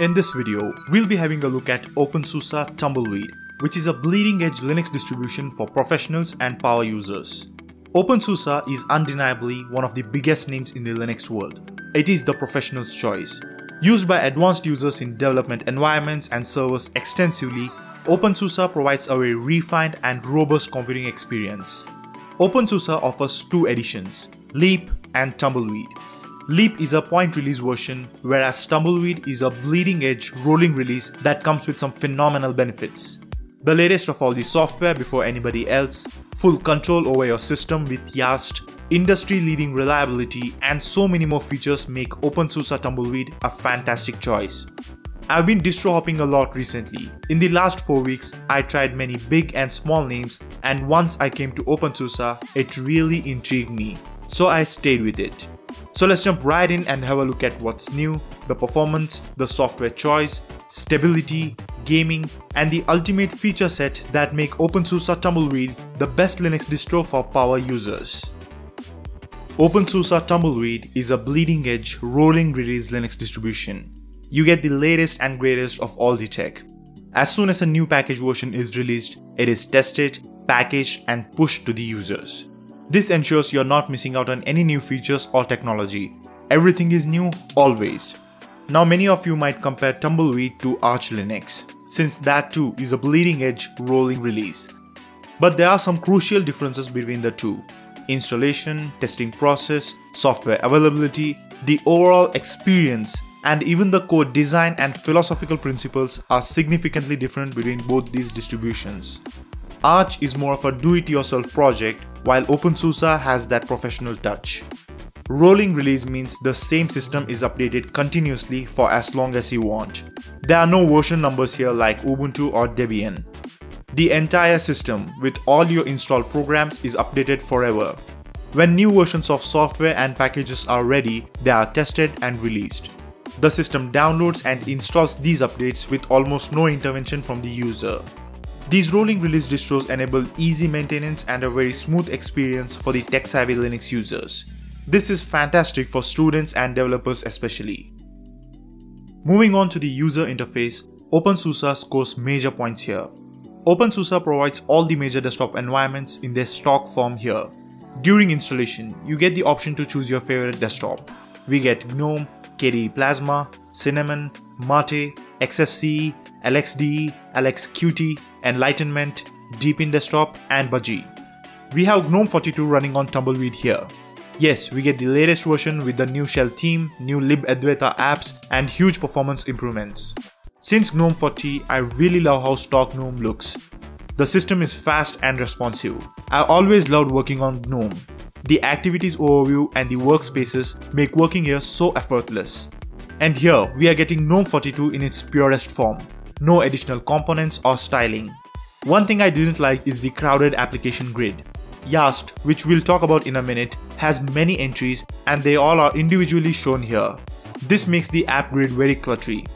In this video, we'll be having a look at OpenSUSE Tumbleweed, which is a bleeding edge Linux distribution for professionals and power users. OpenSUSE is undeniably one of the biggest names in the Linux world. It is the professional's choice. Used by advanced users in development environments and servers extensively, OpenSUSE provides a very refined and robust computing experience. OpenSUSE offers two editions, Leap and Tumbleweed. Leap is a point release version, whereas Tumbleweed is a bleeding edge rolling release that comes with some phenomenal benefits. The latest of all the software before anybody else, full control over your system with YaST, industry leading reliability, and so many more features make OpenSUSE Tumbleweed a fantastic choice. I've been distro hopping a lot recently. In the last 4 weeks, I tried many big and small names, and once I came to OpenSUSE, it really intrigued me. So I stayed with it. So let's jump right in and have a look at what's new, the performance, the software choice, stability, gaming, and the ultimate feature set that make OpenSUSE Tumbleweed the best Linux distro for power users. OpenSUSE Tumbleweed is a bleeding edge, rolling release Linux distribution. You get the latest and greatest of all the tech. As soon as a new package version is released, it is tested, packaged, and pushed to the users. This ensures you're not missing out on any new features or technology. Everything is new, always. Now many of you might compare Tumbleweed to Arch Linux, since that too is a bleeding edge rolling release. But there are some crucial differences between the two. Installation, testing process, software availability, the overall experience, and even the code design and philosophical principles are significantly different between both these distributions. Arch is more of a do-it-yourself project while OpenSUSE has that professional touch. Rolling release means the same system is updated continuously for as long as you want. There are no version numbers here like Ubuntu or Debian. The entire system with all your installed programs is updated forever. When new versions of software and packages are ready, they are tested and released. The system downloads and installs these updates with almost no intervention from the user. These rolling release distros enable easy maintenance and a very smooth experience for the tech-savvy Linux users. This is fantastic for students and developers especially. Moving on to the user interface, OpenSUSE scores major points here. OpenSUSE provides all the major desktop environments in their stock form here. During installation, you get the option to choose your favorite desktop. We get GNOME, KDE Plasma, Cinnamon, Mate, XFCE, LXDE, LXQT, Enlightenment, Deepin Desktop, and Budgie. We have GNOME 42 running on Tumbleweed here. Yes, we get the latest version with the new shell theme, new libadwaita apps, and huge performance improvements. Since GNOME 40, I really love how stock GNOME looks. The system is fast and responsive. I always loved working on GNOME. The activities overview and the workspaces make working here so effortless. And here, we are getting GNOME 42 in its purest form no additional components or styling. One thing I didn't like is the crowded application grid. YaST, which we'll talk about in a minute, has many entries and they all are individually shown here. This makes the app grid very cluttery.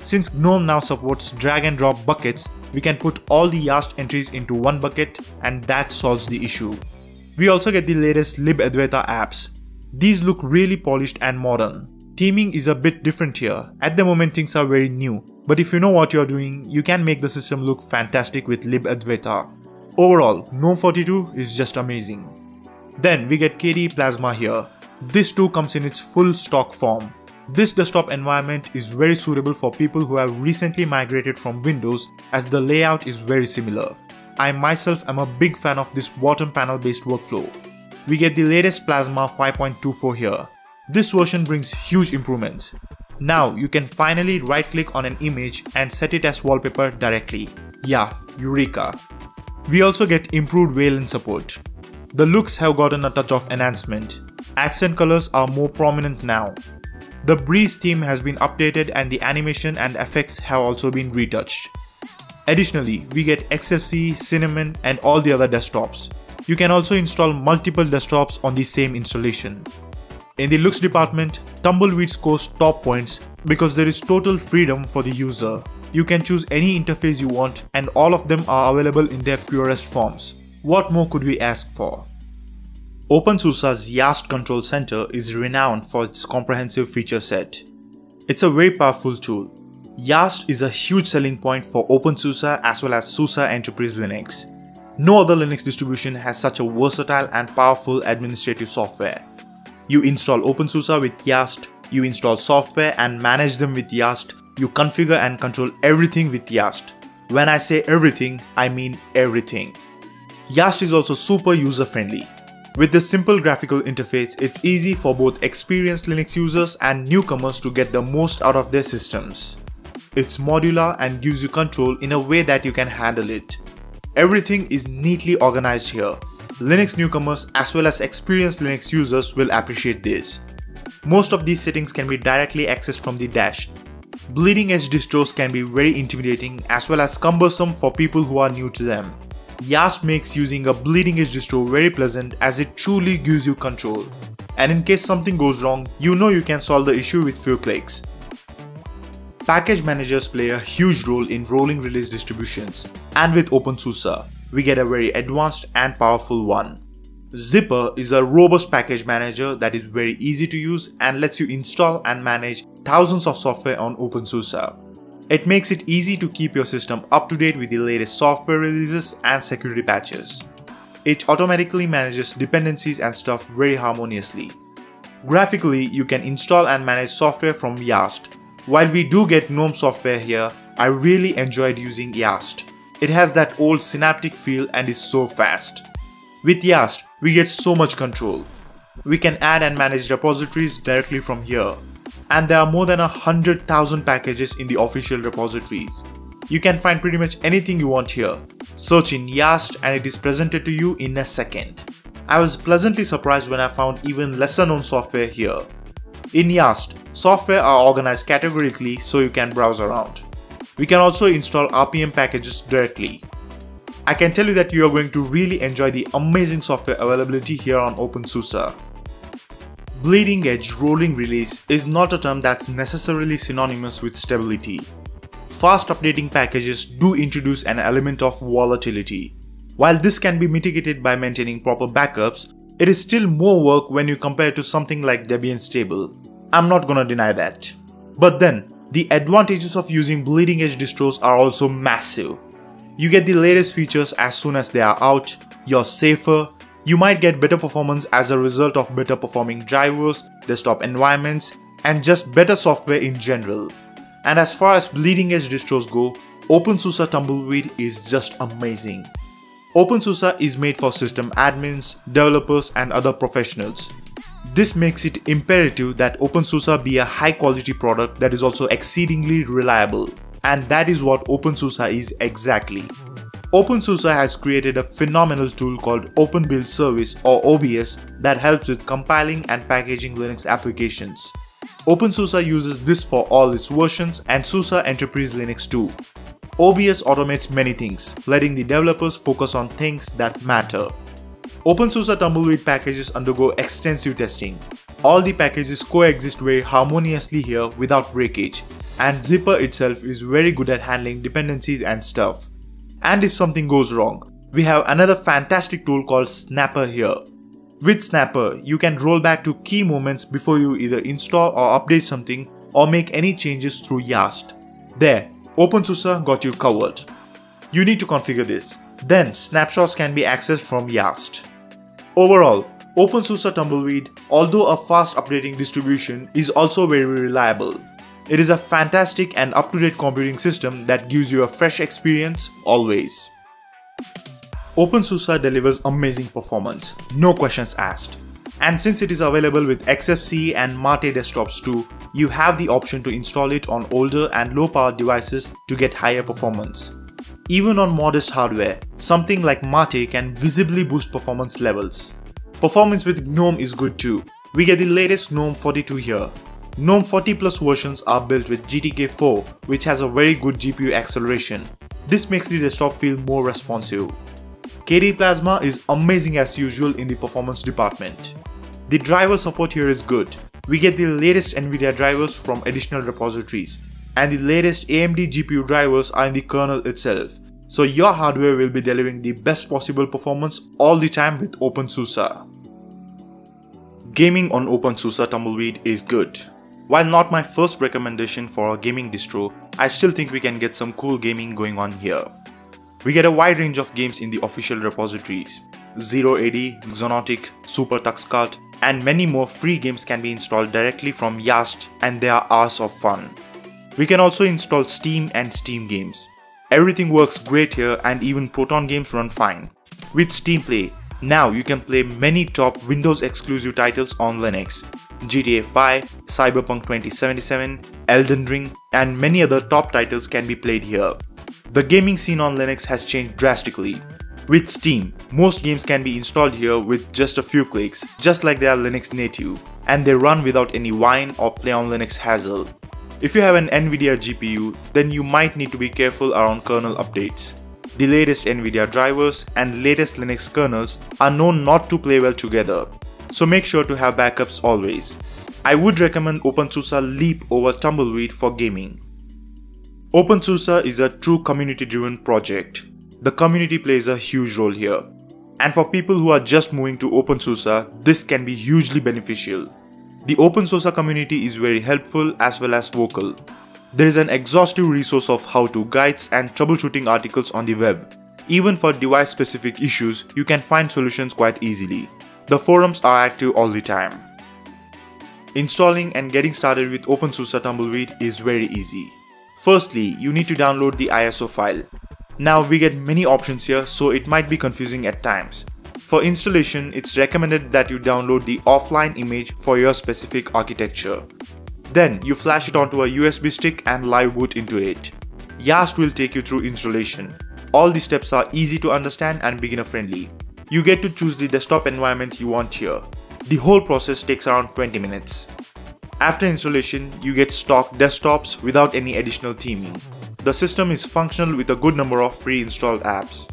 Since GNOME now supports drag and drop buckets, we can put all the YaST entries into one bucket and that solves the issue. We also get the latest libadwaita apps. These look really polished and modern. Theming is a bit different here. At the moment things are very new, but if you know what you're doing, you can make the system look fantastic with libadwaita. Overall, GNOME 42 is just amazing. Then we get KDE Plasma here. This too comes in its full stock form. This desktop environment is very suitable for people who have recently migrated from Windows as the layout is very similar. I myself am a big fan of this bottom panel based workflow. We get the latest Plasma 5.24 here. This version brings huge improvements. Now you can finally right click on an image and set it as wallpaper directly. Yeah, Eureka. We also get improved Wayland support. The looks have gotten a touch of enhancement. Accent colors are more prominent now. The Breeze theme has been updated and the animation and effects have also been retouched. Additionally, we get XFCE, Cinnamon and all the other desktops. You can also install multiple desktops on the same installation. In the looks department, Tumbleweed scores top points because there is total freedom for the user. You can choose any interface you want and all of them are available in their purest forms. What more could we ask for? OpenSUSE's YaST Control Center is renowned for its comprehensive feature set. It's a very powerful tool. YaST is a huge selling point for OpenSUSE as well as SUSE Enterprise Linux. No other Linux distribution has such a versatile and powerful administrative software. You install OpenSUSE with YaST, you install software and manage them with YaST, you configure and control everything with YaST. When I say everything, I mean everything. YaST is also super user friendly. With this simple graphical interface, it's easy for both experienced Linux users and newcomers to get the most out of their systems. It's modular and gives you control in a way that you can handle it. Everything is neatly organized here. Linux newcomers as well as experienced Linux users will appreciate this. Most of these settings can be directly accessed from the dash. Bleeding edge distros can be very intimidating as well as cumbersome for people who are new to them. YaST makes using a bleeding edge distro very pleasant as it truly gives you control. And in case something goes wrong, you know you can solve the issue with few clicks. Package managers play a huge role in rolling release distributions, and with OpenSUSE, we get a very advanced and powerful one. Zypper is a robust package manager that is very easy to use and lets you install and manage thousands of software on OpenSUSE. It makes it easy to keep your system up to date with the latest software releases and security patches. It automatically manages dependencies and stuff very harmoniously. Graphically, you can install and manage software from YaST, while we do get GNOME software here, I really enjoyed using YaST. It has that old synaptic feel and is so fast. With YaST, we get so much control. We can add and manage repositories directly from here. And there are more than a hundred thousand packages in the official repositories. You can find pretty much anything you want here. Search in YaST and it is presented to you in a second. I was pleasantly surprised when I found even lesser known software here. In YaST, software are organized categorically so you can browse around. We can also install RPM packages directly. I can tell you that you are going to really enjoy the amazing software availability here on OpenSUSE. Bleeding edge rolling release is not a term that's necessarily synonymous with stability. Fast updating packages do introduce an element of volatility. While this can be mitigated by maintaining proper backups, it is still more work when you compare to something like Debian Stable. I'm not gonna deny that. But then, the advantages of using bleeding edge distros are also massive. You get the latest features as soon as they are out, you're safer, you might get better performance as a result of better performing drivers, desktop environments, and just better software in general. And as far as bleeding edge distros go, OpenSUSE Tumbleweed is just amazing. OpenSUSE is made for system admins, developers and other professionals. This makes it imperative that OpenSUSE be a high quality product that is also exceedingly reliable. And that is what OpenSUSE is exactly. OpenSUSE has created a phenomenal tool called Open Build Service or OBS that helps with compiling and packaging Linux applications. OpenSUSE uses this for all its versions and SUSE Enterprise Linux too. OBS automates many things, letting the developers focus on things that matter. OpenSUSE Tumbleweed packages undergo extensive testing. All the packages coexist very harmoniously here without breakage, and Zypper itself is very good at handling dependencies and stuff. And if something goes wrong, we have another fantastic tool called Snapper here. With Snapper, you can roll back to key moments before you either install or update something or make any changes through YaST. There, OpenSUSE got you covered. You need to configure this. Then snapshots can be accessed from YaST. Overall, OpenSUSE Tumbleweed, although a fast updating distribution, is also very reliable. It is a fantastic and up-to-date computing system that gives you a fresh experience always. OpenSUSE delivers amazing performance, no questions asked. And since it is available with XFCE and Mate desktops too, you have the option to install it on older and low power devices to get higher performance. Even on modest hardware, something like Mate can visibly boost performance levels. Performance with GNOME is good too. We get the latest GNOME 42 here. GNOME 40 Plus versions are built with GTK4 which has a very good GPU acceleration. This makes the desktop feel more responsive. KDE Plasma is amazing as usual in the performance department. The driver support here is good. We get the latest Nvidia drivers from additional repositories, and the latest AMD GPU drivers are in the kernel itself, so your hardware will be delivering the best possible performance all the time with OpenSUSE. Gaming on OpenSUSE Tumbleweed is good. While not my first recommendation for a gaming distro, I still think we can get some cool gaming going on here. We get a wide range of games in the official repositories. Zero AD, Xonotic, SuperTuxKart, and many more free games can be installed directly from Yast and they are hours of fun. We can also install Steam and Steam games. Everything works great here and even Proton games run fine. With Steam Play, now you can play many top Windows exclusive titles on Linux, GTA 5, Cyberpunk 2077, Elden Ring, and many other top titles can be played here. The gaming scene on Linux has changed drastically. With Steam, most games can be installed here with just a few clicks, just like they are Linux native, and they run without any Wine or Play on Linux hassle. If you have an Nvidia GPU, then you might need to be careful around kernel updates. The latest Nvidia drivers and latest Linux kernels are known not to play well together, so make sure to have backups always. I would recommend OpenSUSE Leap over Tumbleweed for gaming. OpenSUSE is a true community driven project. The community plays a huge role here. And for people who are just moving to OpenSUSE, this can be hugely beneficial. The OpenSUSE community is very helpful as well as vocal. There is an exhaustive resource of how-to guides and troubleshooting articles on the web. Even for device-specific issues, you can find solutions quite easily. The forums are active all the time. Installing and getting started with OpenSUSE Tumbleweed is very easy. Firstly, you need to download the ISO file. Now we get many options here so it might be confusing at times. For installation, it's recommended that you download the offline image for your specific architecture. Then you flash it onto a USB stick and live boot into it. Yast will take you through installation. All the steps are easy to understand and beginner friendly. You get to choose the desktop environment you want here. The whole process takes around 20 minutes. After installation, you get stock desktops without any additional theming. The system is functional with a good number of pre-installed apps.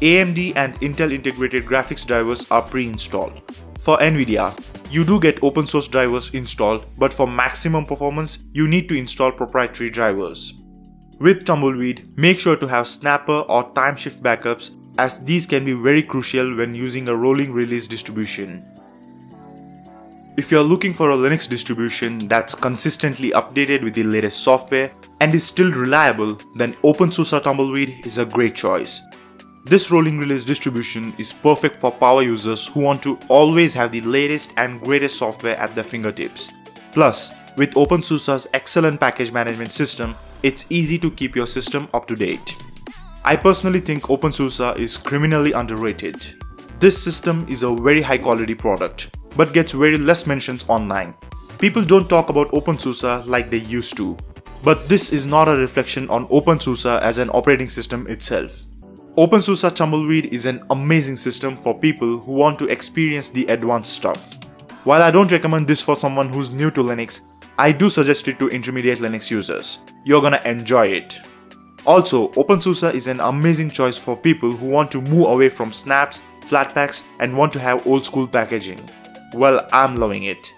AMD and Intel integrated graphics drivers are pre-installed. For Nvidia, you do get open source drivers installed, but for maximum performance, you need to install proprietary drivers. With Tumbleweed, make sure to have Snapper or Timeshift backups as these can be very crucial when using a rolling release distribution. If you're looking for a Linux distribution that's consistently updated with the latest software and is still reliable, then OpenSUSE Tumbleweed is a great choice. This rolling release distribution is perfect for power users who want to always have the latest and greatest software at their fingertips. Plus, with OpenSUSE's excellent package management system, it's easy to keep your system up to date. I personally think OpenSUSE is criminally underrated. This system is a very high quality product, but gets very less mentions online. People don't talk about OpenSUSE like they used to. But this is not a reflection on OpenSUSE as an operating system itself. OpenSUSE Tumbleweed is an amazing system for people who want to experience the advanced stuff. While I don't recommend this for someone who's new to Linux, I do suggest it to intermediate Linux users. You're gonna enjoy it. Also, OpenSUSE is an amazing choice for people who want to move away from snaps, flatpaks and want to have old school packaging. Well, I'm loving it.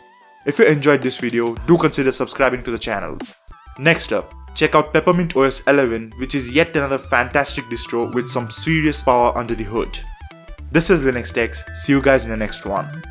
If you enjoyed this video, do consider subscribing to the channel. Next up, check out Peppermint OS 11 which is yet another fantastic distro with some serious power under the hood. This is Linux Tex, see you guys in the next one.